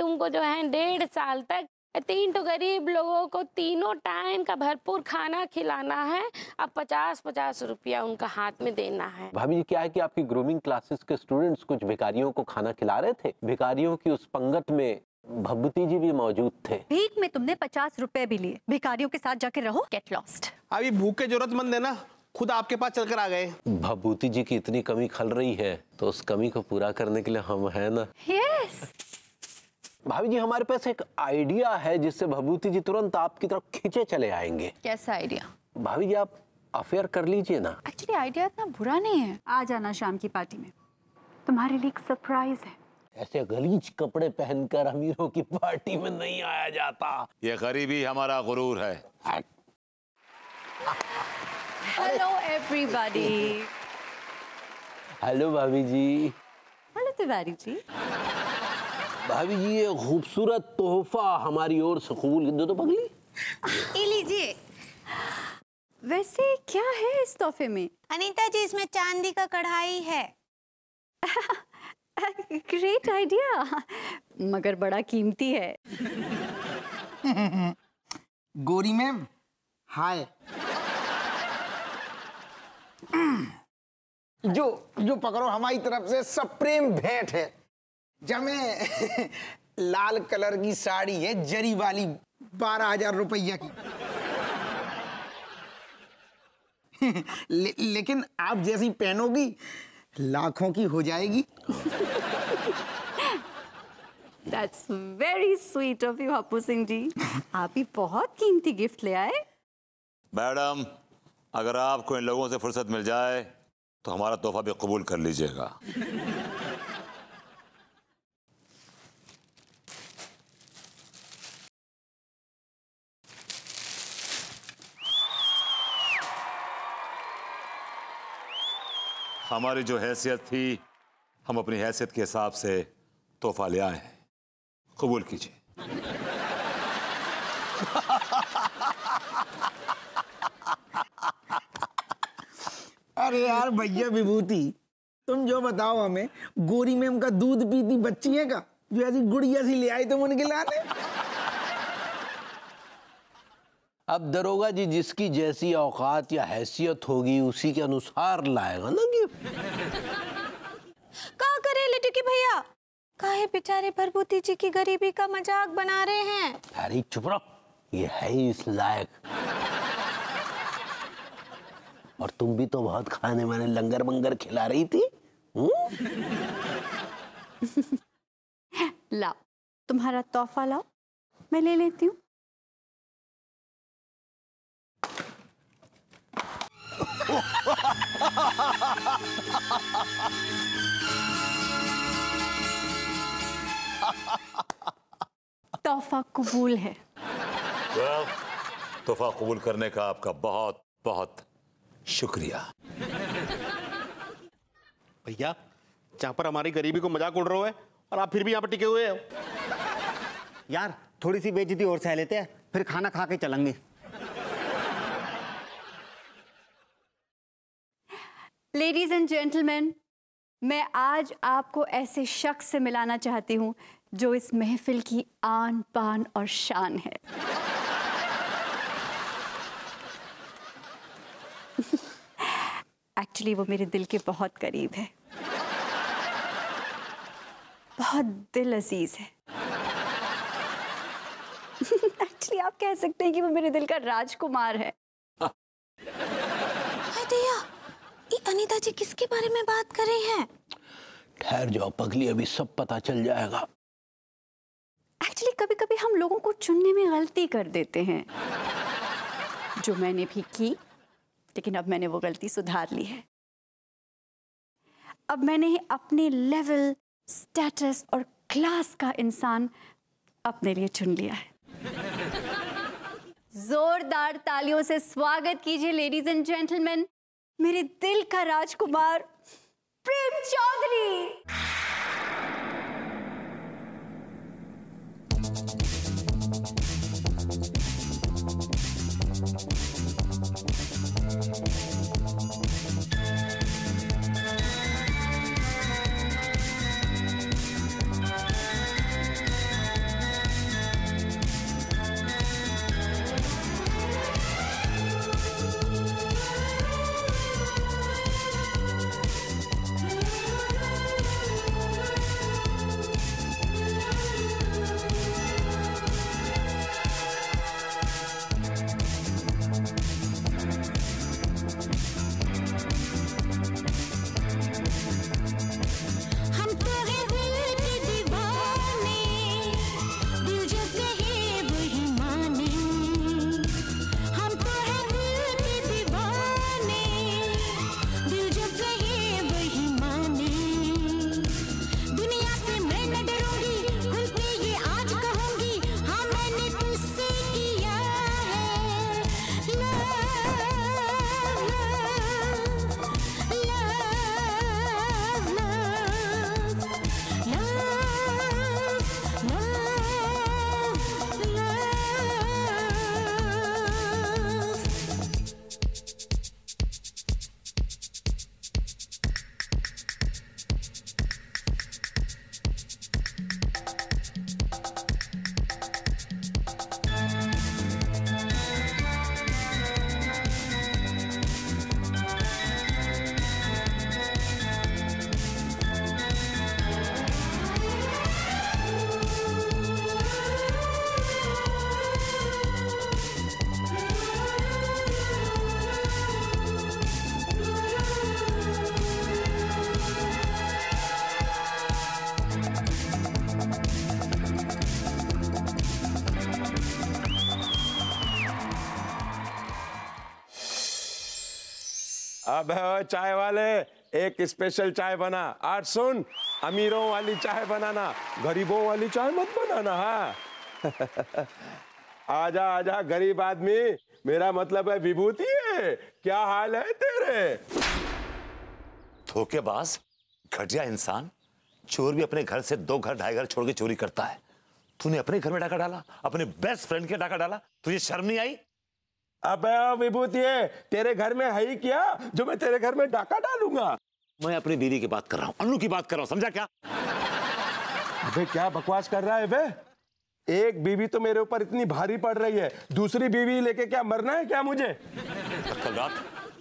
तुमको जो है डेढ़ साल तक तीन तो गरीब लोगों को तीनों टाइम का भरपूर खाना खिलाना है। अब पचास पचास रुपया उनका हाथ में देना है। भाभी जी क्या है कि आपकी ग्रूमिंग क्लासेस के स्टूडेंट्स कुछ भिखारियों को खाना खिला रहे थे? भिखारियों की उस पंगत में भगवती जी भी मौजूद थे। भीख में तुमने पचास रुपए भी लिए। भिखारियों के साथ जाके रहो। गेट लॉस्ट अभी भूख के जरूरतमंद है ना खुद आपके पास चलकर आ गए। भभूति जी की इतनी कमी खल रही है तो उस कमी को पूरा करने के लिए हम है ना। यस भाभी जी हमारे पास एक आइडिया है जिससे भभूति जी तुरंत आपकी तरफ़ खींचे चले आएँगे। कैसा आइडिया? भाभी जी आप अफेयर कर लीजिए ना। एक्चुअली आइडिया इतना बुरा नहीं है। आ जाना शाम की पार्टी में। तुम्हारे लिए एक सरप्राइज़ है। ऐसे गलीज कपड़े पहनकर अमीरों की पार्टी में नहीं आया जाता। ये गरीबी हमारा गुरूर है। हेलो एवरीबॉडी हेलो भाभी जी। हेलो तिवारी जी। भाभी जी ये खूबसूरत तोहफा हमारी ओर से कबूल दो तो पगली। ये लीजिए वैसे क्या है इस तोहफे में? अनीता जी इसमें चांदी का कढ़ाई है। Great idea. मगर बड़ा कीमती है। गोरी मैम हाय। जो जो पकड़ो हमारी तरफ़ से सप्रेम भेंट है। जमे लाल कलर की साड़ी है जरी वाली बारह हज़ार रुपया की। ले, लेकिन आप जैसी पहनोगी लाखों की हो जाएगी। That's very sweet of you Happu Singh ji आप ही बहुत कीमती गिफ्ट ले आए। मैडम अगर आपको इन लोगों से फुर्सत मिल जाए तो हमारा तोहफा भी कबूल कर लीजिएगा। हमारी जो हैसियत थी, हम अपनी हैसियत के हिसाब से तोहफा ले आए हैं। कबूल कीजिए। अरे यार, भैया विभूति, तुम जो बताओ हमें, गोरी मैम का दूध पीती बच्ची है का? जो ऐसी गुड़िया सी ले आई तुम उनके लाने? अब दरोगा जी जिसकी जैसी औकात या हैसियत होगी उसी के अनुसार लाएगा ना गिफ्ट। का करे लिटू की भैया? काहे बेचारे भरभूति जी की गरीबी का मज़ाक बना रहे हैं? अरे चुप रहो ये है ही इस लायक। और तुम भी तो बहुत खाने वाने लंगर बंगर खिला रही थी हम्म? लाओ तुम्हारा तोहफा लाओ मैं ले लेती हूँ। तोहफा कबूल है। Well, तोहफा कबूल करने का आपका बहुत बहुत शुक्रिया। भैया जहाँ पर हमारी गरीबी को मज़ाक उड़ रहा है और आप फिर भी यहाँ पर टिके हुए हो। यार थोड़ी सी बेइज्जती और सह लेते हैं फिर खाना खा के चलेंगे। लेडीज़ एंड जेंटलमैन मैं आज आपको ऐसे शख्स से मिलाना चाहती हूँ, जो इस महफिल की आन पान और शान है। एक्चुअली वो मेरे दिल के बहुत करीब है। बहुत दिल अज़ीज़ है। एक्चुअली आप कह सकते हैं कि वो मेरे दिल का राजकुमार है हाय दैया अनीता जी किसके बारे में बात कर रही हैं? ठहर जाओ पगली अभी सब पता चल जाएगा। एक्चुअली कभी कभी हम लोगों को चुनने में गलती कर देते हैं। जो मैंने भी की लेकिन अब मैंने वो गलती सुधार ली है। अब मैंने अपने लेवल स्टेटस और क्लास का इंसान अपने लिए चुन लिया है। जोरदार तालियों से स्वागत कीजिए लेडीज़ एंड जेंटलमैन मेरे दिल का राजकुमार प्रेम चौधरी। अब चाय वाले, एक स्पेशल चाय बना। और सुन, अमीरों वाली चाय बनाना, गरीबों वाली चाय मत बनाना हाँ। आजा आजा, गरीब आदमी, मेरा मतलब है विभूति क्या हाल है तेरे? धोखेबाज, घटिया इंसान, चोर भी अपने घर से दो घर, ढाई घर छोड़ के चोरी करता है। तूने अपने घर में डाका डाला, अपने बेस्ट फ्रेंड के डाका डाला, तुझे शर्म नहीं आई? अबे विभूति तेरे घर में है ही क्या? जो मैं तेरे घर में डाका डालूँगा। मैं अपनी बीवी की बात कर रहा हूँ अन्नू की बात कर रहा हूँ समझा क्या? अबे क्या बकवास कर रहा है बे एक बीवी तो मेरे ऊपर इतनी भारी पड़ रही है। दूसरी बीवी लेके क्या मरना है क्या मुझे? कल रात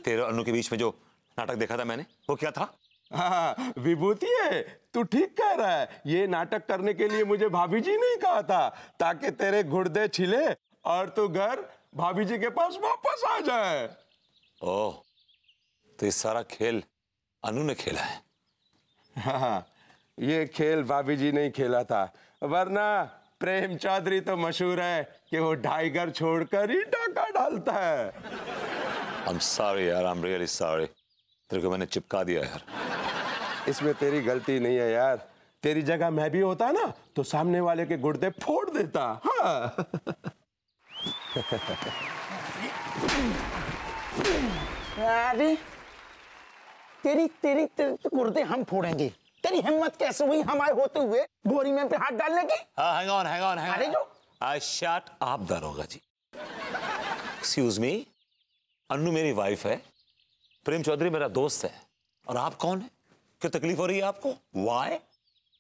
तेरे अन्नू के बीच में जो नाटक देखा था मैंने वो क्या था? हाँ विभूति है तू ठीक कह रहा है। ये नाटक करने के लिए मुझे भाभी जी नहीं कहा था ताकि तेरे गुर्दे छिले और तू घर भाभी जी के पास वापस आ जाए। ओह तो ये सारा खेल अनु ने खेला है? हाँ ये खेल भाभी जी नहीं खेला था। वरना प्रेम चौधरी तो मशहूर है कि वो घर छोड़कर ही डाका डालता है। आई एम सॉरी यार आई एम रियली सॉरी तेरे को मैंने चिपका दिया यार। इसमें तेरी गलती नहीं है यार। तेरी जगह मैं भी होता ना तो सामने वाले के गुर्दे फोड़ देता। हाँ। अरे तेरी तेरी तेरी तो गुर्दे हम फोड़ेंगे। तेरी हिम्मत कैसे हुई हमारे होते हुए गोरी में पे हाथ डालने की? हाँ hang on hang on hang अरे जो। आई शट आप दारोगा जी। एक्सक्यूज मी अन्नू मेरी वाइफ है। प्रेम चौधरी मेरा दोस्त है। और आप कौन है? क्या तकलीफ़ हो रही है आपको? वाई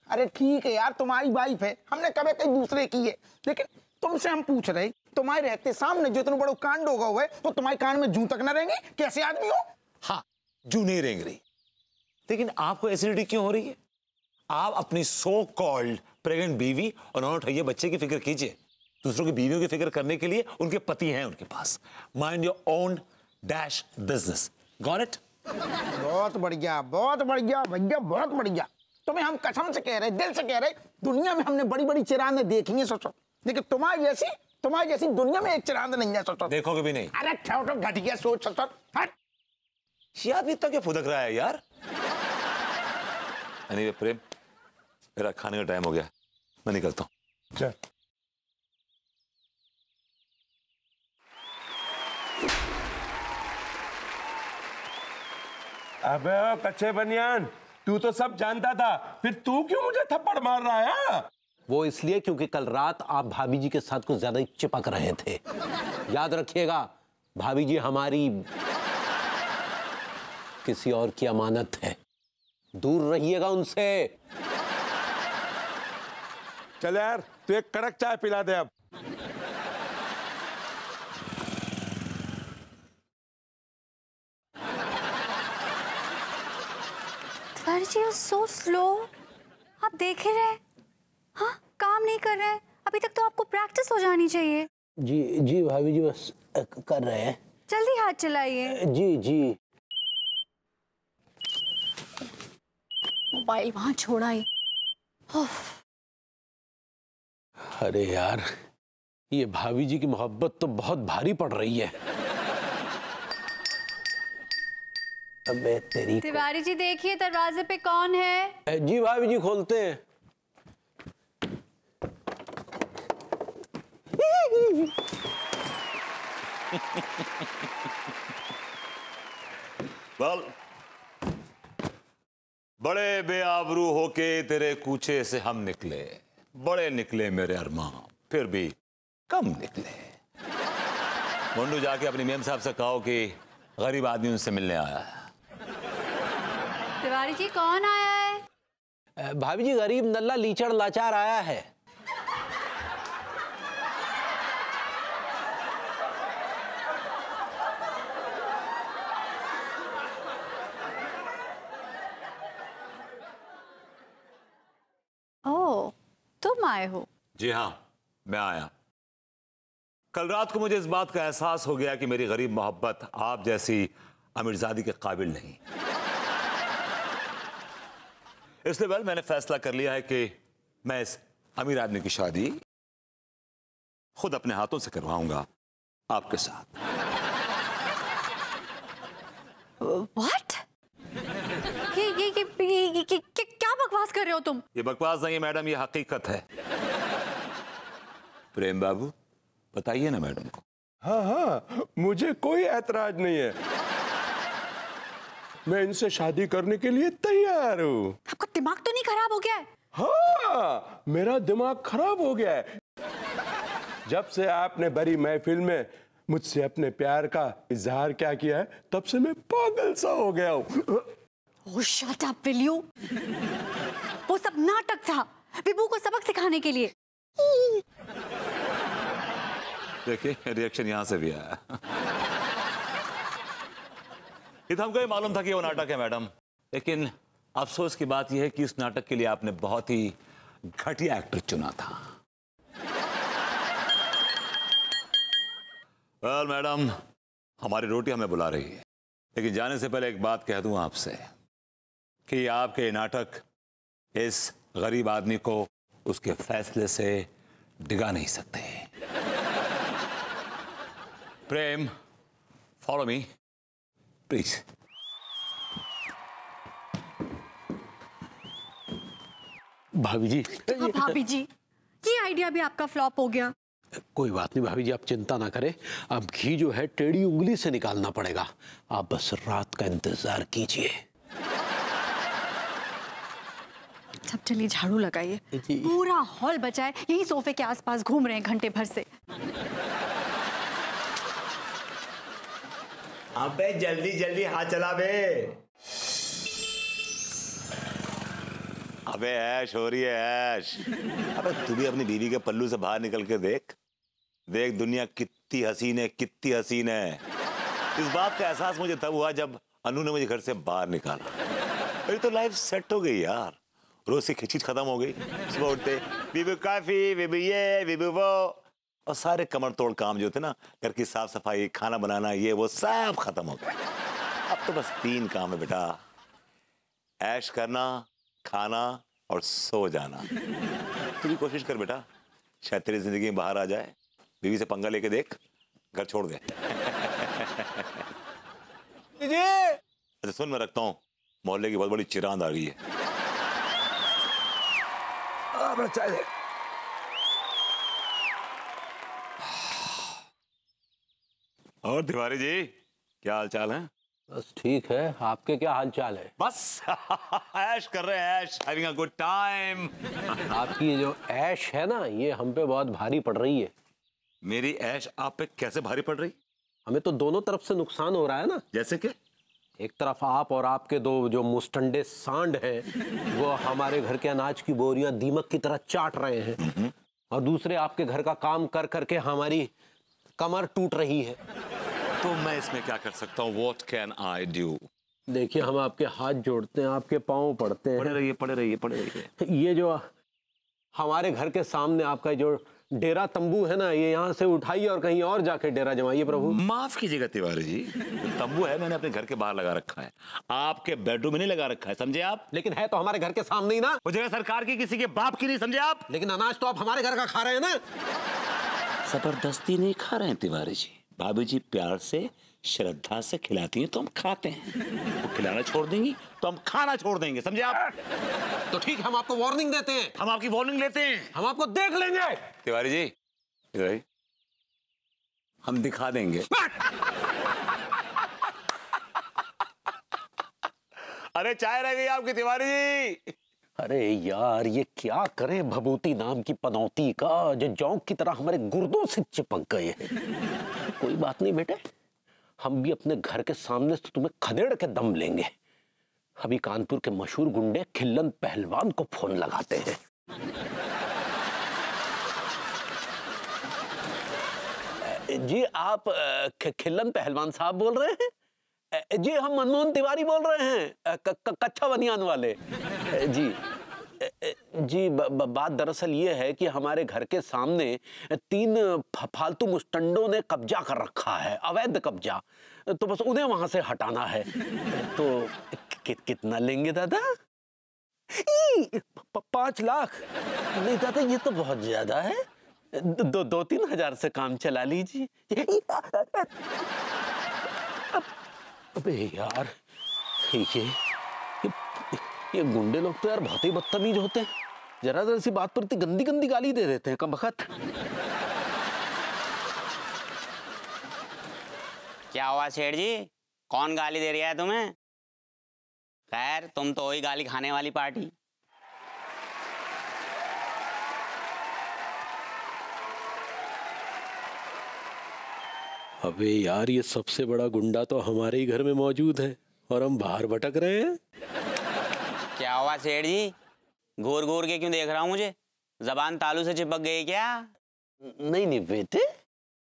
अरे ठीक है यार तुम्हारी वाइफ है। हमने कभी कहीं दूसरे की है। लेकिन तुमसे हम पूछ रहे तुम्हारे रहते सामने जो इतना बड़ा कांड होगा हुआ है वो तुम्हारे कान में जू तक न रहेंगे? कैसे आदमी हो? हाँ जू नहीं रेंग रही लेकिन आपको एसिडिटी क्यों हो रही है? आप अपनी सो कॉल्ड प्रेग्नेंट बीवी और नौ ठैये बच्चे की फ़िक्र कीजिए। दूसरों की बीवियों की फ़िक्र करने के लिए उनके पति हैं उनके पास। Mind your own dash business got it बहुत बढ़िया बहुत बढ़िया भैया बहुत बढ़िया। तुम्हें हम कसम से कह रहे दिल से कह रहे दुनिया में हमने बड़ी बड़ी चिराने देखी है सोचो। लेकिन तुम्हारी जैसी तुम्हारी जैसी दुनिया में एक चिरांद नहीं है सोचो। देखोगे भी नहीं। अरे छोटो घटिया सोच सोचो। हट। आदमी इतना क्या फुदक रहा है यार? anyway, प्रेम मेरा खाने का टाइम हो गया। मैं निकलता हूँ। चल। अबे कच्चे बनियान तू तो सब जानता था। फिर तू क्यों मुझे थप्पड़ मार रहा हाँ? वो इसलिए क्योंकि कल रात आप भाभी जी के साथ कुछ ज़्यादा ही चिपक रहे थे। याद रखिएगा भाभी जी हमारी किसी और की अमानत है। दूर रहिएगा उनसे। चल यार तू एक कड़क चाय पिला दे अब। जी सो स्लो आप देख ही रहे हाँ काम नहीं कर रहे हैं। अभी तक तो आपको प्रैक्टिस हो जानी चाहिए। जी जी भाभी जी बस कर रहे हैं। जल्दी हाथ चलाइए। जी जी। मोबाइल वहाँ छोड़ा ही। अरे यार ये भाभी जी की मोहब्बत तो बहुत भारी पड़ रही है। अबे तेरी तिवारी जी देखिए दरवाजे पे कौन है? जी भाभी जी खोलते हैं। वेल बड़े बेआबरू होके तेरे कूचे से हम निकले। बड़े निकले मेरे अरमान फिर भी कम निकले। मुंडू जाके अपनी मेम साहब से कहो कि गरीब आदमी उनसे मिलने आया है। तिवारी जी कौन आया है? भाभी जी गरीब नल्ला लीचड़ लाचार आया है ओह तुम आए हो। जी हाँ मैं आया। कल रात को मुझे इस बात का एहसास हो गया कि मेरी गरीब मोहब्बत आप जैसी अमीरजादी के काबिल नहीं। इसलिए वेल मैंने फैसला कर लिया है कि मैं इस अमीर आदमी की शादी खुद अपने हाथों से करवाऊँगा आपके साथ। व्हाट ये ये ये, ये, ये, बकवास कर रहे हो तुम? ये बकवास नहीं है मैडम ये हकीकत है। प्रेम बाबू बताइए ना मैडम को। हाँ हाँ मुझे कोई ऐतराज नहीं है। मैं इनसे शादी करने के लिए तैयार हूँ। आपका दिमाग तो नहीं खराब हो गया है? हाँ मेरा दिमाग खराब हो गया है। जब से आपने बड़ी महफिल में मुझसे अपने प्यार का इजहार क्या किया है तब से मैं पागल सा हो गया हूँ। Oh, shut up, will you? वो सब नाटक था विभू को सबक सिखाने के लिए। देखिए रिएक्शन यहाँ से भी आया। ये तो हमको ही मालूम था कि वो नाटक है मैडम। लेकिन अफसोस की बात यह है कि इस नाटक के लिए आपने बहुत ही घटिया एक्टर चुना था। वेल मैडम हमारी रोटी हमें बुला रही है। लेकिन जाने से पहले एक बात कह दूँ आपसे। कि आपके ये नाटक इस गरीब आदमी को उसके फैसले से डिगा नहीं सकते। प्रेम फॉलो मी प्लीज़ भाभी जी। हाँ, भाभी जी। ये आइडिया भी आपका फ्लॉप हो गया। कोई बात नहीं भाभी जी आप चिंता ना करें। अब घी जो है टेढ़ी उंगली से निकालना पड़ेगा। आप बस रात का इंतज़ार कीजिए। सब चलिए झाड़ू लगाइए। पूरा हॉल बचाए यही सोफे के आसपास घूम रहे हैं घंटे भर से। अबे जल्दी जल्दी हाथ चला बे। अबे ऐश हो रही है ऐश। अबे तू भी अपनी बीवी के पल्लू से बाहर निकल के देख। देख दुनिया कितनी हसीन है कितनी हसीन है। इस बात का एहसास मुझे तब हुआ जब अनु ने मुझे घर से बाहर निकाला। मेरी तो लाइफ सेट हो गई यार। रोज से खिचखिच खत्म हो गई। सुबह उठते बीबू काफ़ी बीबू ये बीबू वो। और सारे कमर तोड़ काम जो थे ना घर की साफ़ सफ़ाई खाना बनाना ये वो सब खत्म हो गया अब तो बस तीन काम है बेटा। ऐश करना खाना और सो जाना। तू भी कोशिश कर बेटा शायद तेरी ज़िंदगी में बाहर आ जाए। बीवी से पंगा लेके देख घर छोड़ दे। अच्छा सुन मैं रखता हूँ। मोहल्ले की बहुत बड़ी चिरांद आ गई है। आ, बड़ा चाय दे और तिवारी जी क्या हाल चाल है? बस ठीक है। आपके क्या हाल चाल है? बस ऐश कर रहे हैं ऐश। हैविंग अ गुड टाइम आपकी ये जो ऐश है ना ये हम पे बहुत भारी पड़ रही है। मेरी ऐश आप पे कैसे भारी पड़ रही? हमें तो दोनों तरफ़ से नुकसान हो रहा है ना। जैसे कि? एक तरफ़ आप और आपके दो जो मुस्टंडे सांड हैं वो हमारे घर के अनाज की बोरियाँ दीमक की तरह चाट रहे हैं। और दूसरे आपके घर का काम कर करके हमारी कमर टूट रही है। तो मैं इसमें क्या कर सकता हूँ? वॉट कैन आई डू देखिए हम आपके हाथ जोड़ते हैं आपके पाँव पड़ते हैं। पड़े रहिए पड़े रहिए पड़े रहिए। ये जो हमारे घर के सामने आपका जो डेरा तंबू है ना ये यहाँ से उठाइए और कहीं और जाके डेरा जमाइए प्रभु। माफ़ कीजिएगा तिवारी जी तंबू है मैंने अपने घर के बाहर लगा रखा है। आपके बेडरूम में नहीं लगा रखा है समझे आप? लेकिन है तो हमारे घर के सामने ही ना। वो जगह सरकार की किसी के बाप की नहीं समझे आप? लेकिन अनाज तो आप हमारे घर का खा रहे हैं ना। ज़बरदस्ती नहीं खा रहे हैं तिवारी जी। भाभी जी प्यार से श्रद्धा से खिलाती हैं तो हम खाते हैं। वो खिलाना छोड़ देंगी तो हम खाना छोड़ देंगे समझे आप? तो ठीक है हम आपको वार्निंग देते हैं। हम आपकी वार्निंग लेते हैं। हम आपको देख लेंगे। तिवारी जी तिवारी हम दिखा देंगे। अरे चाय रह गई आपकी तिवारी जी। अरे यार ये क्या करे भभूति नाम की पनौती का जो जौक की तरह हमारे गुर्दों से चिपक गए हैं। कोई बात नहीं बेटे हम भी अपने घर के सामने से तुम्हें खदेड़ के दम लेंगे। अभी कानपुर के मशहूर गुंडे खिल्लन पहलवान को फ़ोन लगाते हैं। जी, आप खिल्लन पहलवान साहब बोल रहे हैं? जी, हम मनमोहन तिवारी बोल रहे हैं क- क- कच्चा बनियान वाले जी। जी ब, ब, बात दरअसल ये है कि हमारे घर के सामने तीन फालतू मुस्टंडों ने कब्जा कर रखा है अवैध कब्जा। तो बस उन्हें वहाँ से हटाना है। तो कि, कितना लेंगे दादा? पाँच लाख। नहीं दादा ये तो बहुत ज़्यादा है। दो दो तीन हज़ार से काम चला लीजिए। अबे यार ठीक ये ये गुंडे लोग तो यार बहुत ही बदतमीज होते हैं। जरा जरा सी बात पर इतनी गंदी गंदी गाली दे देते हैं कम वक्त क्या हुआ सेठ जी? कौन गाली दे रहा है तुम्हें? खैर तुम तो वही गाली खाने वाली पार्टी। अबे यार ये सबसे बड़ा गुंडा तो हमारे ही घर में मौजूद है और हम बाहर भटक रहे हैं। क्या हुआ सेठ जी घोर घोर के क्यों देख रहा हूँ मुझे? जबान तालू से चिपक गई क्या? नहीं नहीं बेटे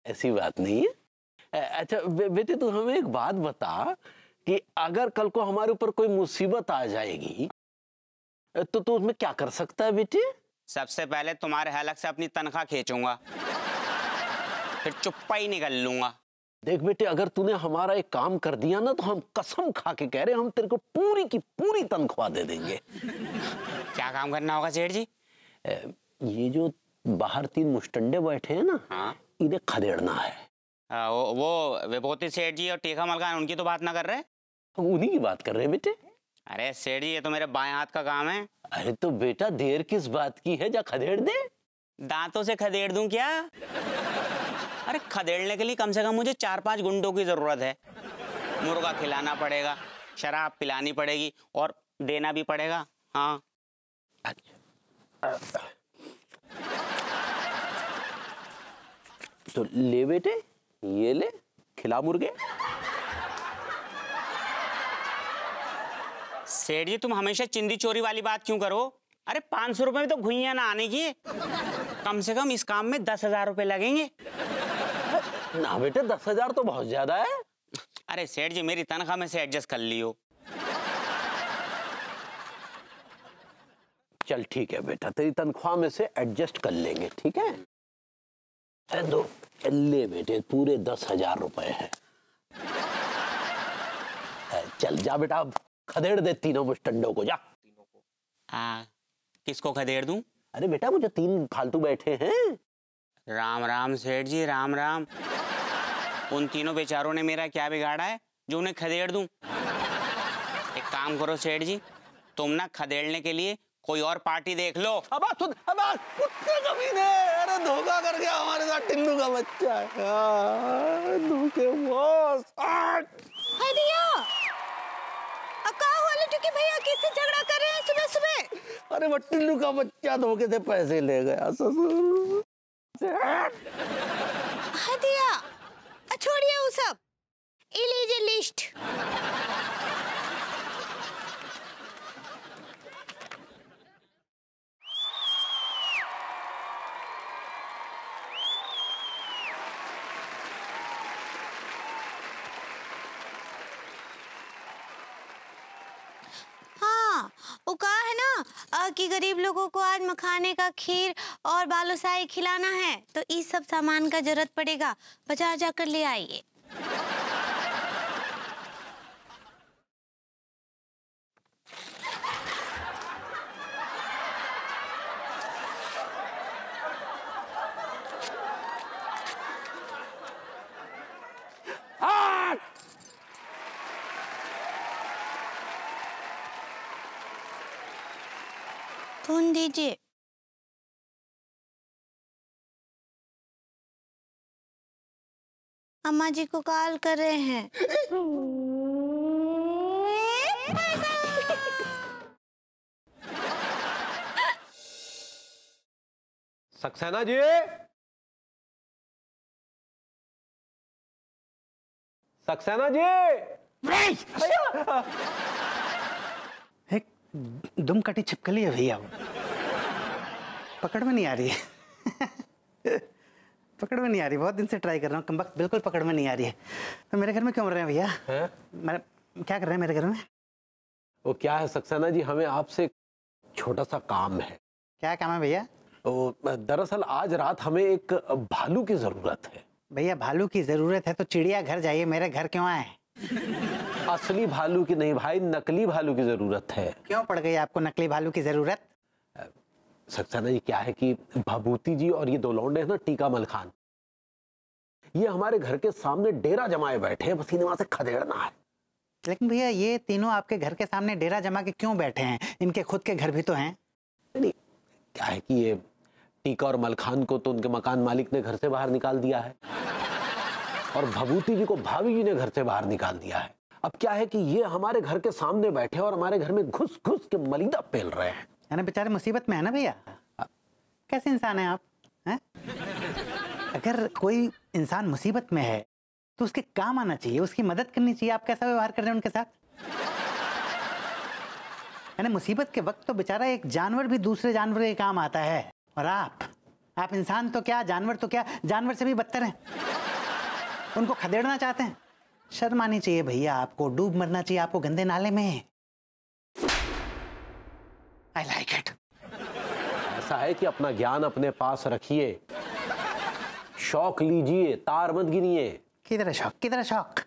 ऐसी बात नहीं है। अच्छा बे, बेटे तू हमें एक बात बता कि अगर कल को हमारे ऊपर कोई मुसीबत आ जाएगी तो तू उसमें क्या कर सकता है बेटे? सबसे पहले तुम्हारे हलक से अपनी तनख्वाह खींचूँगा। फिर चुप्पा ही निकल लूँगा। देख बेटे अगर तूने हमारा एक काम कर दिया ना तो हम कसम खा के कह रहे हम तेरे को पूरी की पूरी तनख्वाह दे देंगे। क्या काम करना होगा सेठ जी? ये जो बाहर तीन मुस्टंडे बैठे हैं ना हाँ। इन्हें खदेड़ना है। आ, वो, वो विभूति सेठ जी और टीका मलकान उनकी तो बात ना कर रहे उन्हीं की बात कर रहे हैं बेटे। अरे सेठ जी ये तो मेरे बाएँ हाथ का काम है। अरे तो बेटा देर किस बात की है जा खदेड़ दे। दांतों से खदेड़ दूँ क्या? अरे खदेड़ने के लिए कम से कम मुझे चार पाँच गुंडों की ज़रूरत है। मुर्गा खिलाना पड़ेगा शराब पिलानी पड़ेगी और देना भी पड़ेगा हाँ। तो ले बेटे ये ले खिला मुर्गे। सेठ जी तुम हमेशा चिंदी चोरी वाली बात क्यों करो? अरे पाँच सौ रुपये में तो घुइयाँ ना आने की। कम से कम इस काम में दस हज़ार रुपये लगेंगे। ना बेटे दस हज़ार तो बहुत ज़्यादा है। अरे सेठ जी मेरी तनख्वाह में से एडजस्ट कर लियो। चल ठीक है बेटा तेरी तनख्वाह में से एडजस्ट कर लेंगे ठीक है? अरे दो ले बेटे पूरे दस हज़ार रुपए है। चल जा बेटा खदेड़ दे तीनों मुस्टंडों को जा। तीनों को आ, किसको खदेड़ दूँ? अरे बेटा मुझे तीन फालतू बैठे हैं। राम राम सेठ जी राम राम। उन तीनों बेचारों ने मेरा क्या बिगाड़ा है जो उन्हें खदेड़ दूँ? एक काम करो सेठ जी तुम ना खदेड़ने के लिए कोई और पार्टी देख लो। अब अब कुत्ते कमीने अरे धोखा कर गया हमारे साथ टिल्लू का बच्चा है। धोखे बॉस हदिया अब का हुआ लट्टू भैया किससे झगड़ा कर रहे हैं सुबह सुबह अरे वो टिल्लू का बच्चा धोखे से पैसे ले गया ससुर। हदिया दिया छोड़िए वो सब। ये लिस्ट हाँ वो कहा है ना अ, कि गरीब लोगों को आज मखाने का खीर और बालूशाही खिलाना है तो इस सब सामान का ज़रूरत पड़ेगा। बाज़ार जाकर ले आइए। दीजिए अम्मा जी को कॉल कर रहे हैं सक्सेना जी सक्सेना जी दुम कटी छिपकली है भैया वो। पकड़ में नहीं आ रही है। पकड़ में नहीं आ रही। बहुत दिन से ट्राई कर रहा हूँ। कम बिल्कुल पकड़ में नहीं आ रही है। तो मेरे घर में क्यों रहे हैं भैया? मैं क्या कर रहे हैं मेरे घर में? वो क्या है सक्सेना जी? हमें आपसे छोटा सा काम है। क्या काम है भैया? तो दरअसल आज रात हमें एक भालू की ज़रूरत है। भैया भालू की ज़रूरत है तो चिड़िया घर जाइए। मेरे घर क्यों आए असली भालू की नहीं भाई नकली भालू की ज़रूरत है। क्यों पड़ गई आपको नकली भालू की ज़रूरत? सक्सेना जी क्या है कि भभूति जी और ये दो लौंडे हैं ना टीका मल खान। ये हमारे घर के सामने डेरा जमाए बैठे हैं बस इन्हें वहाँ से खदेड़ना है। लेकिन भैया ये तीनों आपके घर के सामने डेरा जमा के क्यों बैठे हैं? इनके खुद के घर भी तो हैं। नहीं क्या है कि ये टीका और मलखान को तो उनके मकान मालिक ने घर से बाहर निकाल दिया है। और भभूति जी को भाभी जी ने घर से बाहर निकाल दिया है। अब क्या है कि ये हमारे घर के सामने बैठे और हमारे घर में घुस घुस के मलिदा पेल रहे हैं। यानी बेचारे मुसीबत में है ना भैया? कैसे इंसान है आप हैं? अगर कोई इंसान मुसीबत में है तो उसके काम आना चाहिए उसकी मदद करनी चाहिए। आप कैसा व्यवहार कर रहे हैं उनके साथ? यानी मुसीबत के वक्त तो बेचारा एक जानवर भी दूसरे जानवर के काम आता है। और आप आप इंसान तो क्या जानवर तो क्या? जानवर से भी बदतर हैं। उनको खदेड़ना चाहते हैं। शर्म आनी चाहिए भैया आपको डूब मरना चाहिए आपको गंदे नाले में। आई लाइक इट ऐसा है कि अपना ज्ञान अपने पास रखिए। शौक लीजिए तार मत गिनिए। किधर है शौक? किधर है शौक?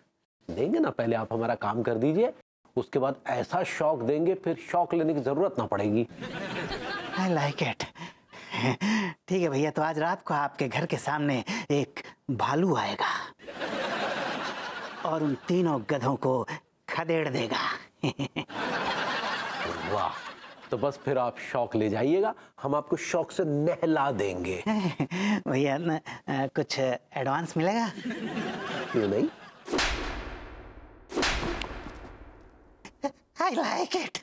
देंगे ना पहले आप हमारा काम कर दीजिए उसके बाद ऐसा शौक देंगे फिर शौक लेने की ज़रूरत ना पड़ेगी। आई लाइक इट ठीक है भैया तो आज रात को आपके घर के सामने एक भालू आएगा। और उन तीनों गधों को खदेड़ देगा। वाह तो बस फिर आप शौक ले जाइएगा हम आपको शौक से नहला देंगे। भैया न, कुछ एडवांस मिलेगा? क्यों नहीं? I like it